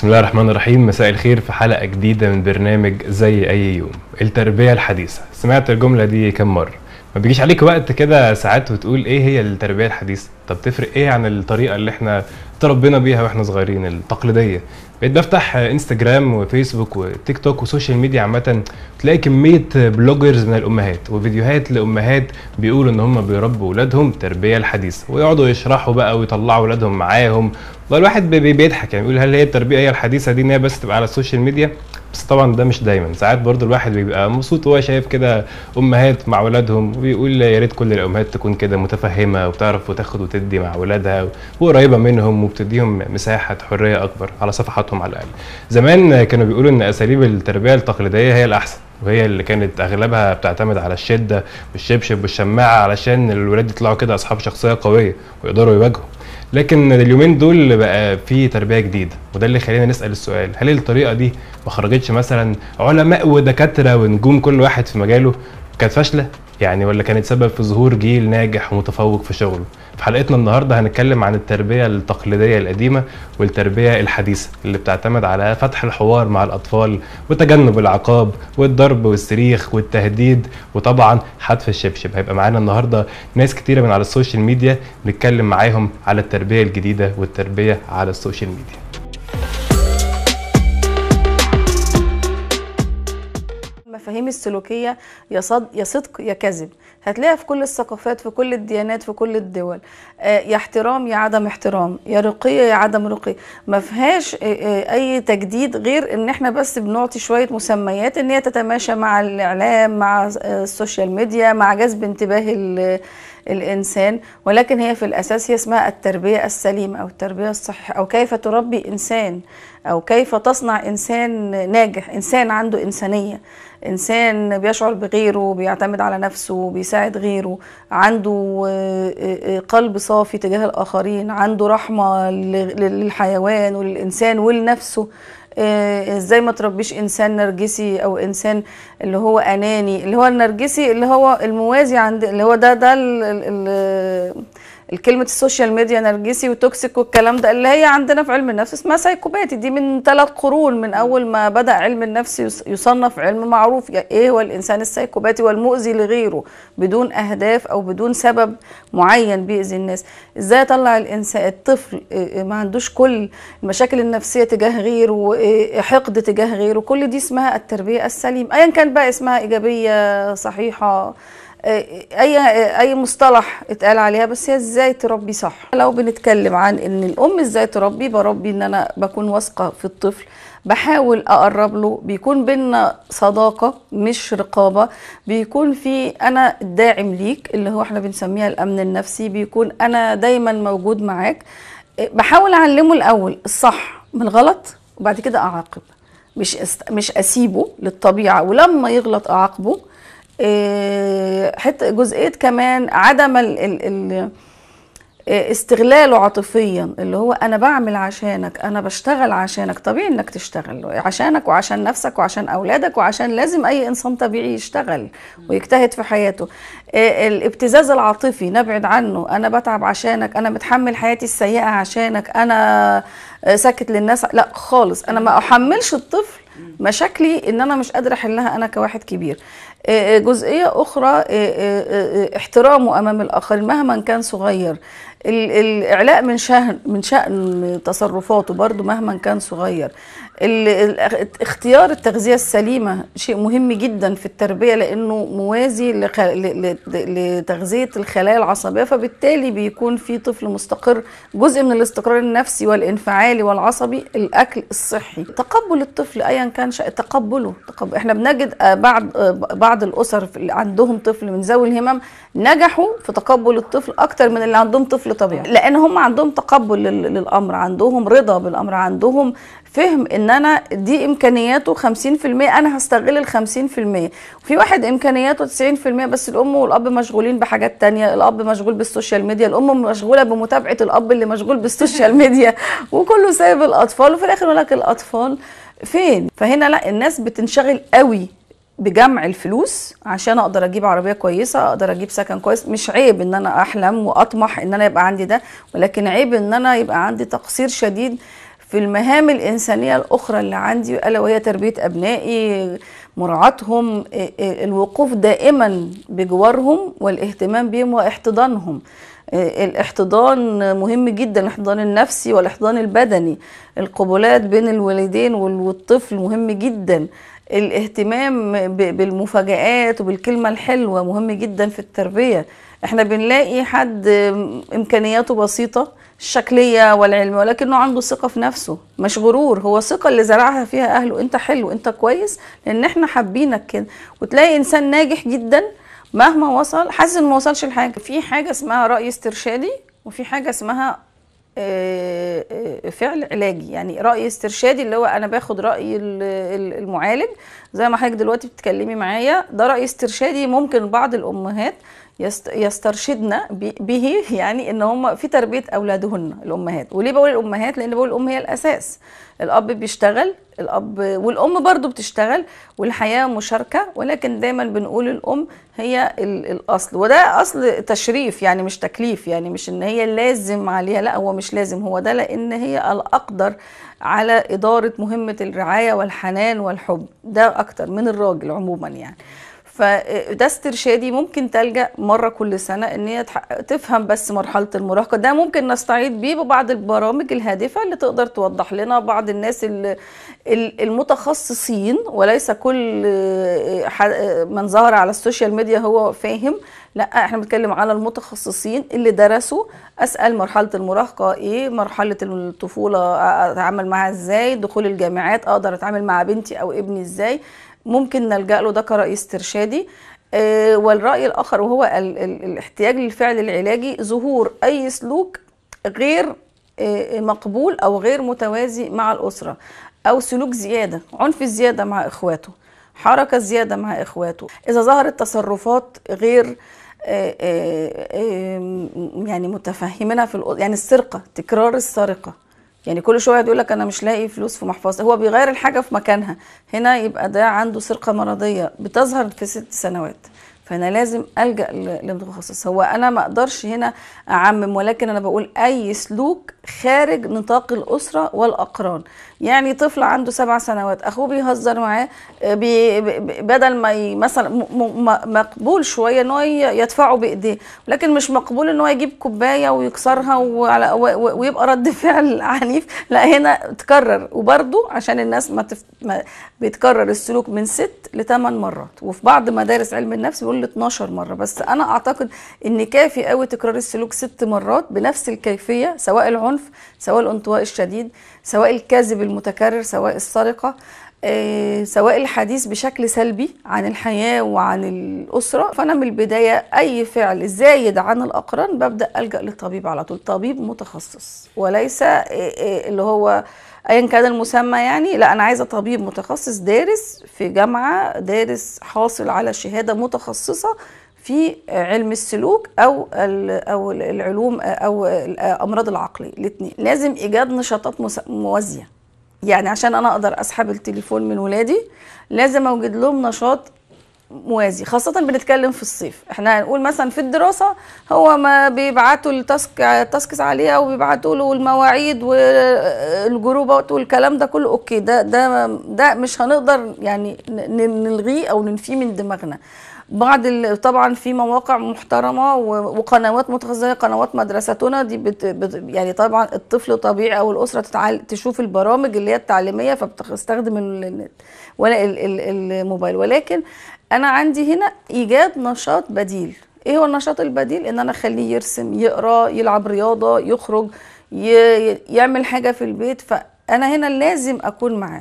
بسم الله الرحمن الرحيم. مساء الخير في حلقة جديدة من برنامج زي أي يوم التربية الحديثة. سمعت الجملة دي كم مرة؟ ما بيجيش عليك وقت كده ساعات وتقول إيه هي التربية الحديثة؟ طب تفرق إيه عن الطريقة اللي إحنا تربينا بيها وإحنا صغيرين التقليدية؟ بقيت بفتح إنستجرام وفيسبوك وتيك توك و social media عامة تلاقي كمية bloggers من الأمهات وفيديوهات لأمهات بيقولوا إن هم بيربوا ولادهم التربية الحديثة ويقعدوا يشرحوا بقى ويطلعوا ولادهم معاهم. والله الواحد بي- بي- بيضحك يعني بيقول هل هي التربية هي الحديثة دي إن هي بس تبقى على السوشيال ميديا؟ بس طبعا ده مش دايما. ساعات برضو الواحد بيبقى مبسوط وهو شايف كده أمهات مع أولادهم وبيقول يا ريت كل الأمهات تكون كده متفهمة وبتعرف وتاخد وتدي مع أولادها وقريبة منهم وبتديهم مساحة حرية أكبر على صفحاتهم على الأقل. زمان كانوا بيقولوا إن أساليب التربية التقليدية هي الأحسن وهي اللي كانت أغلبها بتعتمد على الشدة والشبشب والشماعة علشان الولاد يطلعوا كده أصحاب شخصية قوية ويقدروا يواجهوا. لكن اليومين دول بقى في تربية جديدة وده اللي خلينا نسأل السؤال هل الطريقة دي ما خرجتش مثلا علماء ودكاترة ونجوم كل واحد في مجاله كانت فاشلة؟ يعني ولا كانت سبب في ظهور جيل ناجح ومتفوق في شغله. في حلقتنا النهارده هنتكلم عن التربية التقليدية القديمة والتربية الحديثة اللي بتعتمد على فتح الحوار مع الأطفال وتجنب العقاب والضرب والصريخ والتهديد. وطبعا حذف الشبشب. هيبقى معانا النهارده ناس كتيرة من على السوشيال ميديا نتكلم معاهم على التربية الجديدة والتربية على السوشيال ميديا. المفاهيم السلوكية يا صد يا صدق يا كذب. هتلاقيها في كل الثقافات في كل الديانات في كل الدول. آه، يا احترام يا عدم احترام. يا رقي يا عدم رقي ما فيهاش آه، آه، أي تجديد غير إن إحنا بس بنعطي شوية مسميات إن هي تتماشى مع الإعلام مع السوشيال ميديا مع جذب انتباه ال- الإنسان ولكن هي في الأساس هي اسمها التربية السليمة أو التربية الصحيحه أو كيف تربي إنسان أو كيف تصنع إنسان ناجح إنسان عنده إنسانية. إنسان بيشعر بغيره بيعتمد على نفسه بيساعد غيره عنده آه، آه، آه، قلب صافي تجاه الآخرين عنده رحمة ل- للحيوان وللإنسان ولنفسه. إزاي ما تربيش انسان نرجسي أو انسان اللي هو اناني اللي هو النرجسي اللي هو الموازي عند اللي هو ده ده الكلمة السوشيال ميديا نرجسي و toxic والكلام ده اللي هي عندنا في علم النفس اسمها سايكوباتي. دي من ثلاث قرون من أول ما بدأ علم النفس يص- يصنف علم معروف. يعني إيه هو الإنسان السايكوباتي والمؤذي لغيره بدون أهداف أو بدون سبب معين بيأذي الناس؟ إزاي أطلع الإنسان الطفل إيه، إيه، ما عندوش كل المشاكل النفسية تجاه غيره وإيه، حقد تجاه غيره. كل دي اسمها التربية السليمة أيا كان بقى اسمها إيجابية صحيحة اي اي مصطلح اتقال عليها بس هي إزاي تربي صح؟ لو بنتكلم عن إن الأم إزاي تربي بربي إن أنا بكون واثقة في الطفل بحاول أقرب له. بيكون بينا صداقة مش رقابة. بيكون في أنا الداعم ليك اللي هو إحنا بنسميها الأمن النفسي. بيكون أنا دايما موجود معاك. بحاول أعلمه الأول الصح من الغلط وبعد كده أعاقب. مش. مش أسيبه للطبيعة. ولما يغلط أعاقبه حتة جزئية كمان عدم ال ال ال استغلاله عاطفيا اللي هو أنا بعمل عشانك أنا بشتغل عشانك. طبيعي إنك تشتغل عشانك وعشان نفسك وعشان أولادك وعشان لازم أي إنسان طبيعي يشتغل ويجتهد في حياته. إيه، الابتزاز العاطفي نبعد عنه. أنا بتعب عشانك أنا متحمل حياتي السيئة عشانك أنا آه، ساكت للناس. لا خالص أنا ما أحملش الطفل مشاكلي إن أنا مش قادرة أحلها أنا كواحد كبير. آه، آه، جزئية أخرى آه، احترامه أمام الآخرين مهما كان صغير. ال- الإعلاء من شأن من شأن تصرفاته برضو مهما كان صغير. اختيار التغذية السليمة شيء مهم جدا في التربية لأنه موازي لتغذية الخلايا العصبية فبالتالي بيكون في طفل مستقر جزء من الاستقرار النفسي والانفعالي والعصبي الأكل الصحي. تقبل الطفل ايا كان شيء تقبله. تقبل. إحنا بنجد آه، بعض آه، بعض الأسر اللي عندهم طفل من ذوي الهمم نجحوا في تقبل الطفل أكتر من اللي عندهم طفل طبيعي. لأن هم عندهم تقبل لل- للأمر عندهم رضا بالأمر عندهم فهم إن أنا دي إمكانياته 50% أنا هستغل ال 50% وفي واحد إمكانياته 90% بس الأم والأب مشغولين بحاجات تانية الأب مشغول بالسوشيال ميديا الأم مشغولة بمتابعة الأب اللي مشغول بالسوشيال ميديا. وكله سايب الأطفال وفي الآخر يقول لك الأطفال. فين؟ فهنا لا الناس بتنشغل قوي بجمع الفلوس عشان أقدر أجيب عربية كويسة أقدر أجيب سكن كويس. مش عيب إن أنا أحلم وأطمح إن أنا يبقى عندي ده ولكن عيب إن أنا يبقى عندي تقصير شديد في المهام الإنسانية الأخرى اللي عندي ألا وهي تربية أبنائي مراعاتهم الوقوف دائما بجوارهم والاهتمام بهم واحتضانهم. الاحتضان مهم جدا الاحتضان النفسي والاحتضان البدني. القبلات بين الوالدين وال- والطفل مهم جدا. الاهتمام بالمفاجآت وبالكلمة الحلوة مهم جدا في التربية. إحنا بنلاقي حد إمكانياته بسيطة الشكلية والعلم ولكنه عنده ثقة في نفسه. مش غرور هو ثقة اللي زرعها فيها أهله. أنت حلو أنت كويس لأن إحنا حابينك كده. وتلاقي إنسان ناجح جدا مهما وصل حاسس انه ما وصلش لحاجة. في حاجة اسمها رأي استرشادي وفي حاجة اسمها آه، آه، فعل علاجي. يعني رأي استرشادي اللي هو أنا باخد ال- المعالج. زي ما حضرتك دلوقتي بتتكلمي معايا ده رأي استرشادي ممكن بعض الأمهات يست- يسترشدنا به يعني إن هم في تربية أولادهن الأمهات. وليه بقول الأمهات؟ لأن بقول الأم هي الأساس. الأب بيشتغل الأب والأم برضو بتشتغل والحياة مشاركة ولكن دايما بنقول الأم هي ال- الأصل. وده أصل تشريف يعني مش تكليف يعني مش إن هي لازم عليها لا هو مش لازم. هو ده لأن هي الأقدر على إدارة مهمة الرعاية والحنان والحب. ده أكتر من الراجل عموما يعني. فده استرشادي ممكن تلجأ مرة كل سنة إن هي تفهم بس مرحلة المراهقة. ده ممكن نستعيد بيه ببعض البرامج الهادفة اللي تقدر توضح لنا بعض الناس ال- ال- المتخصصين وليس كل من ظهر على السوشيال ميديا هو فاهم. لا إحنا بنتكلم على المتخصصين اللي درسوا. أسأل مرحلة المراهقة إيه مرحلة الطفولة أتعامل معاها إزاي دخول الجامعات أقدر أتعامل مع بنتي أو ابني إزاي. ممكن نلجأ له ده كرأي استرشادي آه، والرأي الآخر وهو ال- ال- الاحتياج للفعل العلاجي ظهور أي سلوك غير آه، مقبول أو غير متوازي مع الأسرة أو سلوك زيادة عنف زيادة مع إخواته حركة زيادة مع إخواته. إذا ظهرت تصرفات غير آه، يعني متفهمينها في يعني السرقة تكرار السرقة يعني كل شوية يقول لك أنا مش لاقي فلوس في محفظتي هو بيغير الحاجة في مكانها. هنا يبقى ده عنده سرقة مرضية بتظهر في ست سنوات. فأنا لازم ألجأ ل- لمتخصص هو أنا ما أقدرش هنا أعمم ولكن أنا بقول أي سلوك خارج نطاق الأسرة والأقران. يعني طفل عنده سبع سنوات أخوه بيهزر معاه آه، بي بدل ما مثلا مقبول شوية إن هو يدفعه بإيديه لكن مش مقبول إن هو يجيب كوباية ويكسرها وعلى ويبقى رد فعل عنيف. لا هنا تكرر. وبرده عشان الناس ما, تف... ما بيتكرر السلوك من ست لثمان مرات. وفي بعض مدارس علم النفس بيقول ل 12 مرة. بس أنا أعتقد إن كافي قوي تكرار السلوك ست مرات بنفس الكيفية سواء العنف سواء الانطواء الشديد سواء الكذب المتكرر سواء السرقة. سواء الحديث بشكل سلبي عن الحياة وعن الأسرة. فأنا من البداية أي فعل زايد عن الأقران ببدأ ألجأ للطبيب على طول. طبيب متخصص وليس آه، آه، اللي هو ايا كان المسمى يعني. لا أنا عايزة طبيب متخصص دارس في جامعة دارس حاصل على شهادة متخصصة في علم السلوك أو أو العلوم أو الأمراض العقلية. الاثنين لازم إيجاد نشاطات موازية. يعني عشان أنا أقدر أسحب التليفون من ولادي لازم أوجد لهم نشاط موازي خاصة بنتكلم في الصيف. إحنا هنقول مثلا في الدراسة هو ما بيبعتوا ال task ال tasks عليها وبيبعتوا له المواعيد والجروبات والكلام ده كله. okay ده ده ده مش هنقدر يعني نلغيه أو ننفيه من دماغنا. بعض طبعا في مواقع محترمة وقنوات متخصصة قنوات مدرستنا دي بت بت يعني طبعا الطفل طبيعي أو الأسرة تتعال تشوف البرامج اللي هي التعليمية فبتستخدم ولا ال- ال- الموبايل. ولكن أنا عندي هنا إيجاد نشاط بديل. إيه هو النشاط البديل؟ إن أنا أخليه يرسم يقرأ يلعب رياضة يخرج يعمل حاجة في البيت. فأنا هنا لازم أكون معاه.